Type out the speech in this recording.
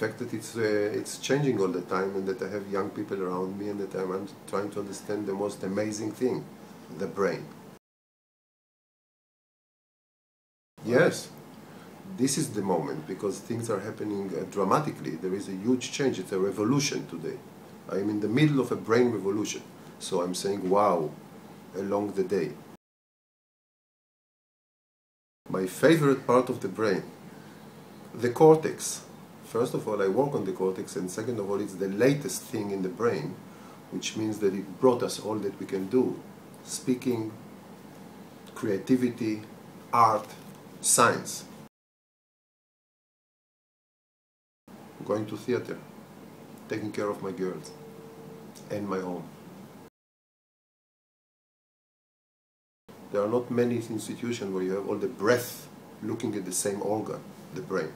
fact that it's uh, it's changing all the time, and that I have young people around me, and that I'm trying to understand the most amazing thing, the brain. Yes, this is the moment because things are happening uh, dramatically. There is a huge change. It's a revolution today. I am in the middle of a brain revolution. So I'm saying, wow, along the day. My favorite part of the brain, the cortex. First of all, I work on the cortex, and second of all, it's the latest thing in the brain, which means that it brought us all that we can do speaking, creativity, art, science. Going to theater, taking care of my girls and my home. There are not many institutions where you have all the breath looking at the same organ, the brain.